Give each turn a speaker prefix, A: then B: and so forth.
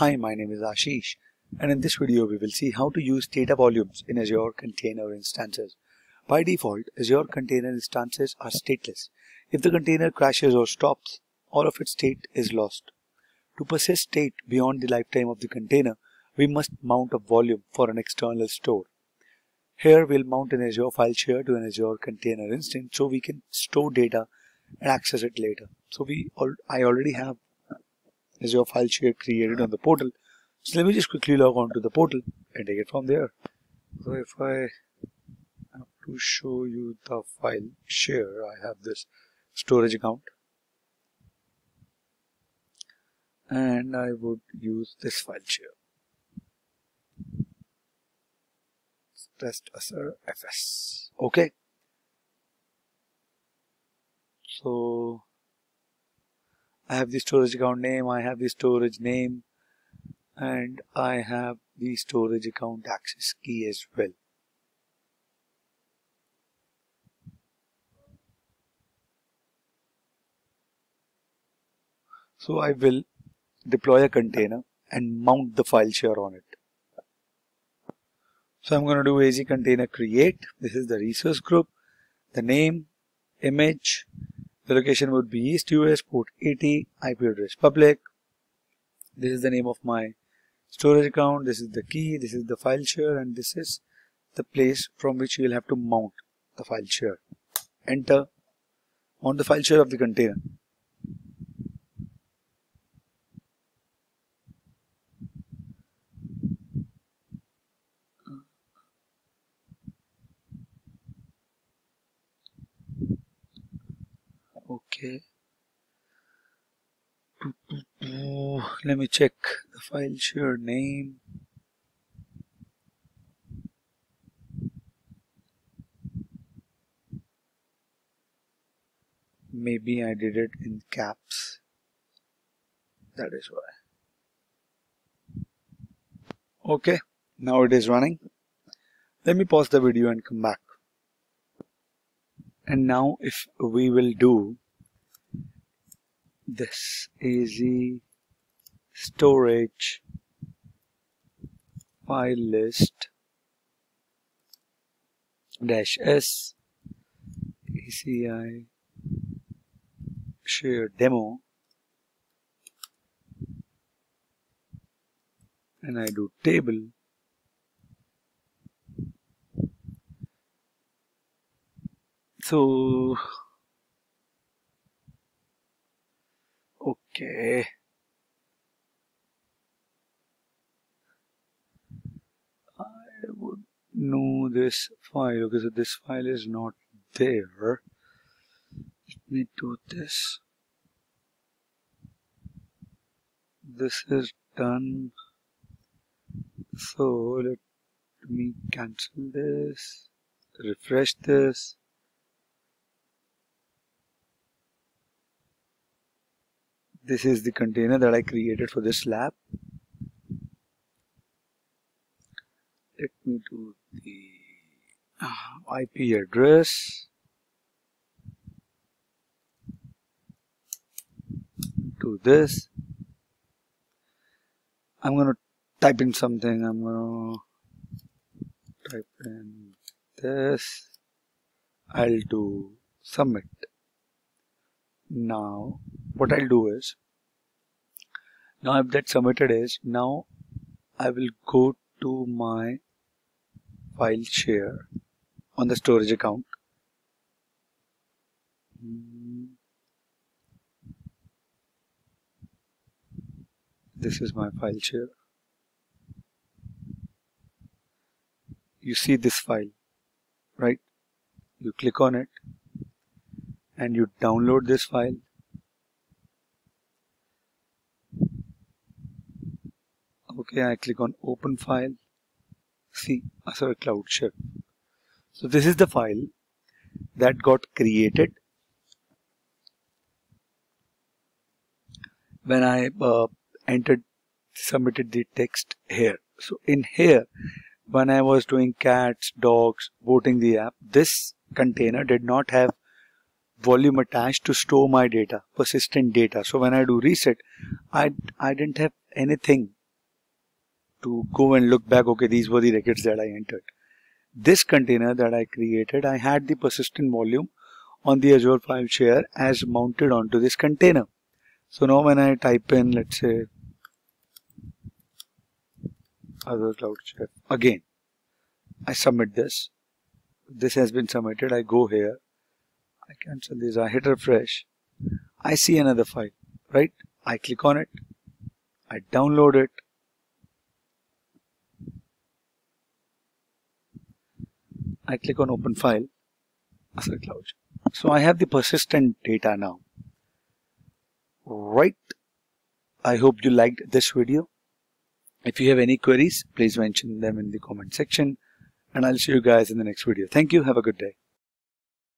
A: Hi, my name is Ashish and in this video we will see how to use data volumes in Azure container instances. By default, Azure container instances are stateless. If the container crashes or stops, all of its state is lost. To persist state beyond the lifetime of the container, we must mount a volume for an external store. Here we'll mount an Azure file share to an Azure container instance so we can store data and access it later. So we I already have Azure file share created on the portal. So let me just quickly log on to the portal and take it from there. So if I have to show you the file share, I have this storage account and I would use this file share. Test Asser FS. Okay. So I have the storage account name, I have the storage name, and I have the storage account access key as well. So I will deploy a container and mount the file share on it. So I'm going to do AZ container create. This is the resource group, the name, image, the location would be East US port 80 IP address public. This is the name of my storage account. This is the key. This is the file share and this is the place from which you will have to mount the file share. Enter on the file share of the container. Okay. Let me check the file share name. Maybe I did it in caps. That is why. Okay now it is running. Let me pause the video and come back. And now if we will do this AZ storage file list dash s ACI share demo and I do table. So Okay. I would know this file. Okay, so this file is not there. Let me do this. This is done. So let me cancel this, refresh this. This is the container that I created for this lab. Let me do the uh, IP address. Do this. I'm gonna type in something. I'm gonna type in this. I'll do submit. Now what I'll do is now if that submitted is now I will go to my file share on the storage account. This is my file share. You see this file right? You click on it and you download this file okay I click on open file. See Azure Cloud Share so this is the file that got created when I uh, entered submitted the text here. So in here when I was doing cats dogs voting the app this container did not have volume attached to store my data, persistent data. So when I do reset, I, I didn't have anything to go and look back, okay, these were the records that I entered. This container that I created, I had the persistent volume on the Azure file share as mounted onto this container. So now when I type in, let's say, Azure Cloud Share, again, I submit this. This has been submitted. I go here. I cancel this. I hit refresh. I see another file, right? I click on it. I download it. I click on open file, Azure Cloud. So I have the persistent data now. Right. I hope you liked this video. If you have any queries, please mention them in the comment section and I'll see you guys in the next video. Thank you. Have a good day.